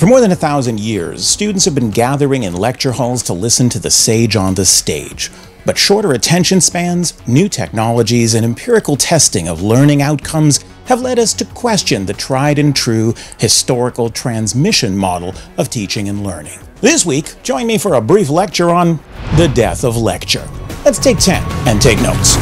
For more than a thousand years, students have been gathering in lecture halls to listen to the sage on the stage. But shorter attention spans, new technologies, and empirical testing of learning outcomes have led us to question the tried and true historical transmission model of teaching and learning. This week, join me for a brief lecture on the death of lecture. Let's take 10 and take notes.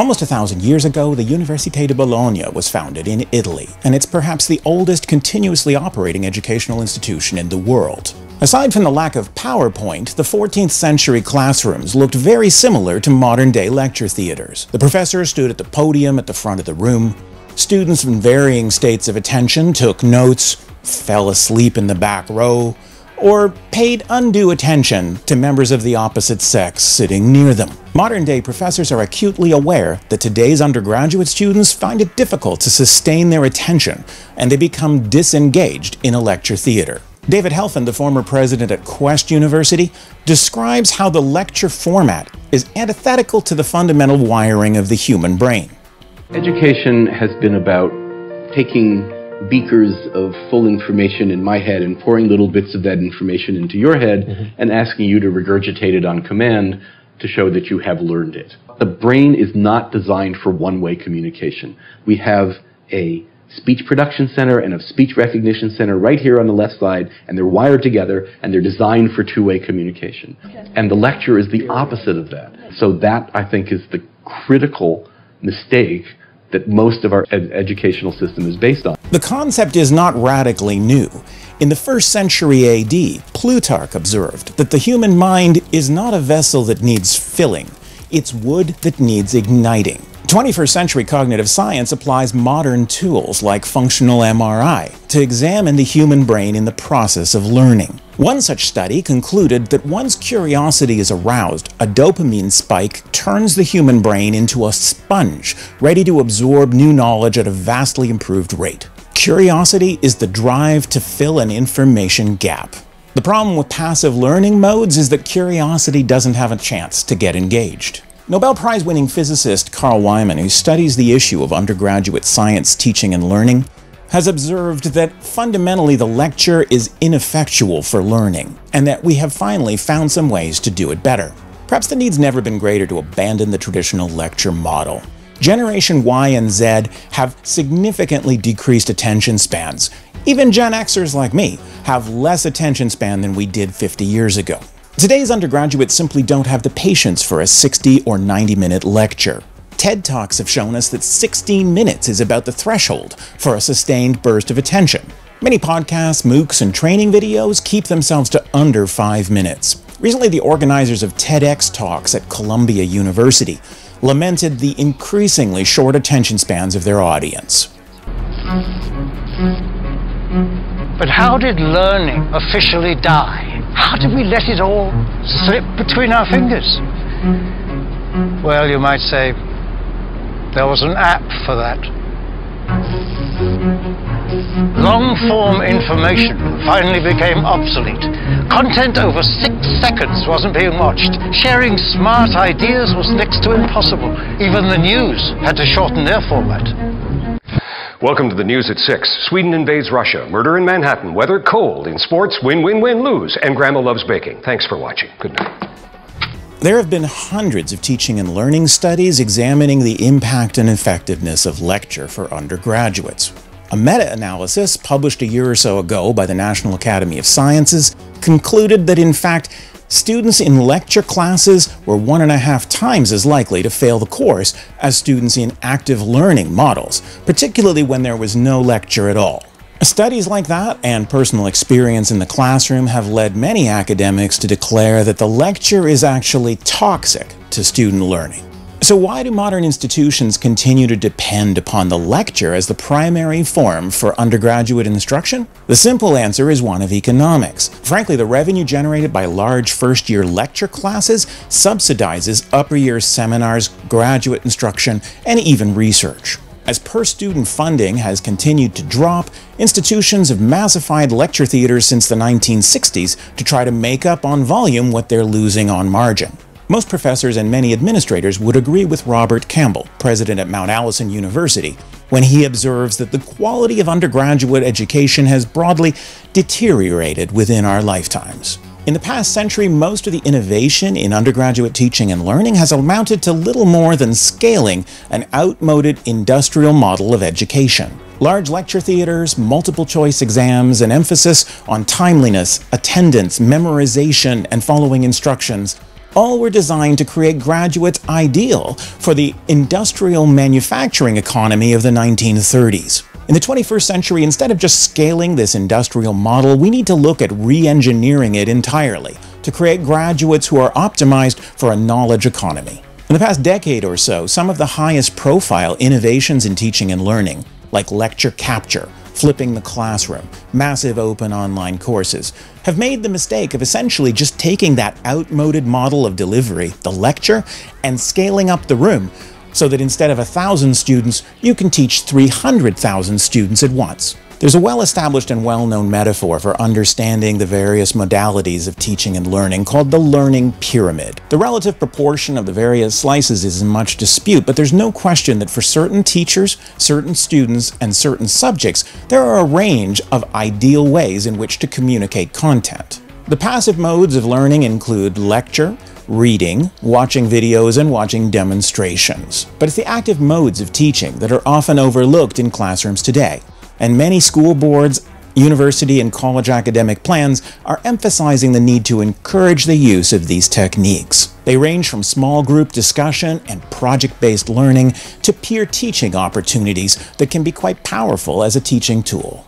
Almost a thousand years ago, the Université de Bologna was founded in Italy, and it's perhaps the oldest continuously operating educational institution in the world. Aside from the lack of PowerPoint, the 14th century classrooms looked very similar to modern day lecture theaters. The professor stood at the podium at the front of the room. Students in varying states of attention took notes, fell asleep in the back row, or paid undue attention to members of the opposite sex sitting near them. Modern day professors are acutely aware that today's undergraduate students find it difficult to sustain their attention and they become disengaged in a lecture theater. David Helfand, the former president at Quest University, describes how the lecture format is antithetical to the fundamental wiring of the human brain. Education has been about taking beakers of full information in my head and pouring little bits of that information into your head mm-hmm. and asking you to regurgitate it on command to show that you have learned it. The brain is not designed for one way communication. We have a speech production center and a speech recognition center right here on the left side, and they're wired together and they're designed for two way communication. Okay. And the lecture is the opposite of that. So, that I think is the critical mistake that most of our ed- educational system is based on. The concept is not radically new. In the first century AD, Plutarch observed that the human mind is not a vessel that needs filling, it's wood that needs igniting. 21st century cognitive science applies modern tools like functional MRI to examine the human brain in the process of learning. One such study concluded that once curiosity is aroused, a dopamine spike turns the human brain into a sponge, ready to absorb new knowledge at a vastly improved rate. Curiosity is the drive to fill an information gap. The problem with passive learning modes is that curiosity doesn't have a chance to get engaged. Nobel Prize winning physicist Carl Wieman, who studies the issue of undergraduate science teaching and learning, has observed that fundamentally the lecture is ineffectual for learning, and that we have finally found some ways to do it better. Perhaps the need's never been greater to abandon the traditional lecture model. Generation Y and Z have significantly decreased attention spans. Even Gen Xers like me have less attention span than we did 50 years ago. Today's undergraduates simply don't have the patience for a 60 or 90 minute lecture. TED Talks have shown us that 16 minutes is about the threshold for a sustained burst of attention. Many podcasts, MOOCs, and training videos keep themselves to under 5 minutes. Recently, the organizers of TEDx Talks at Columbia University lamented the increasingly short attention spans of their audience. But how did learning officially die? How did we let it all slip between our fingers? Well, you might say there was an app for that. Long form information finally became obsolete. Content over six seconds wasn't being watched. Sharing smart ideas was next to impossible. Even the news had to shorten their format. Welcome to the news at 6. Sweden invades Russia. Murder in Manhattan. Weather cold. In sports, win, win, win, lose. And Grandma loves baking. Thanks for watching. Good night. There have been hundreds of teaching and learning studies examining the impact and effectiveness of lecture for undergraduates. A meta analysis published a year or so ago by the National Academy of Sciences concluded that, in fact, students in lecture classes were one and a half times as likely to fail the course as students in active learning models, particularly when there was no lecture at all. Studies like that and personal experience in the classroom have led many academics to declare that the lecture is actually toxic to student learning. So, why do modern institutions continue to depend upon the lecture as the primary form for undergraduate instruction? The simple answer is one of economics. Frankly, the revenue generated by large first year lecture classes subsidizes upper year seminars, graduate instruction, and even research. As per student funding has continued to drop, institutions have massified lecture theaters since the 1960s to try to make up on volume what they're losing on margin. Most professors and many administrators would agree with Robert Campbell, president at Mount Allison University, when he observes that the quality of undergraduate education has broadly deteriorated within our lifetimes. In the past century, most of the innovation in undergraduate teaching and learning has amounted to little more than scaling an outmoded industrial model of education. Large lecture theaters, multiple choice exams, an emphasis on timeliness, attendance, memorization, and following instructions all were designed to create graduates ideal for the industrial manufacturing economy of the 1930s. In the 21st century, instead of just scaling this industrial model, we need to look at re engineering it entirely to create graduates who are optimized for a knowledge economy. In the past decade or so, some of the highest profile innovations in teaching and learning, like lecture capture, flipping the classroom, massive open online courses, have made the mistake of essentially just taking that outmoded model of delivery, the lecture, and scaling up the room so that instead of 1,000 students, you can teach 300,000 students at once. There's a well-established and well-known metaphor for understanding the various modalities of teaching and learning called the learning pyramid. The relative proportion of the various slices is in much dispute, but there's no question that for certain teachers, certain students, and certain subjects, there are a range of ideal ways in which to communicate content. The passive modes of learning include lecture, reading, watching videos, and watching demonstrations. But it's the active modes of teaching that are often overlooked in classrooms today, and many school boards university and college academic plans are emphasizing the need to encourage the use of these techniques. They range from small group discussion and project based learning to peer teaching opportunities that can be quite powerful as a teaching tool.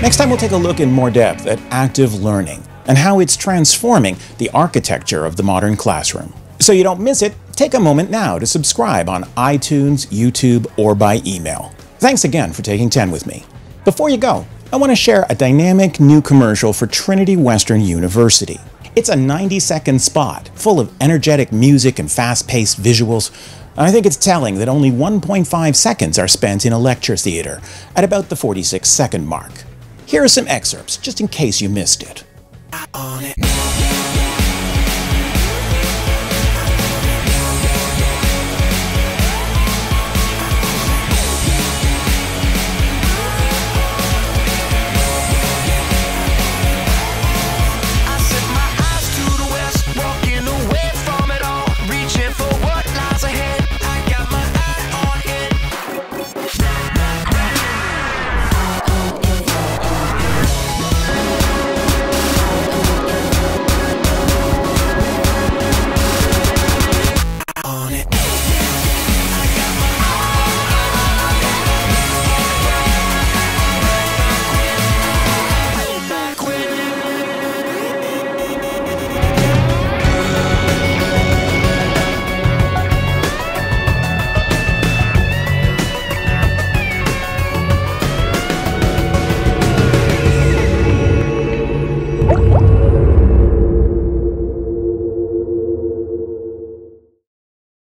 Next time, we'll take a look in more depth at active learning and how it's transforming the architecture of the modern classroom. So you don't miss it, take a moment now to subscribe on iTunes, YouTube, or by email. Thanks again for taking 10 with me. Before you go, I want to share a dynamic new commercial for Trinity Western University. It's a 90 second spot full of energetic music and fast paced visuals. I think it's telling that only 1.5 seconds are spent in a lecture theater, at about the 46 second mark. Here are some excerpts, just in case you missed it.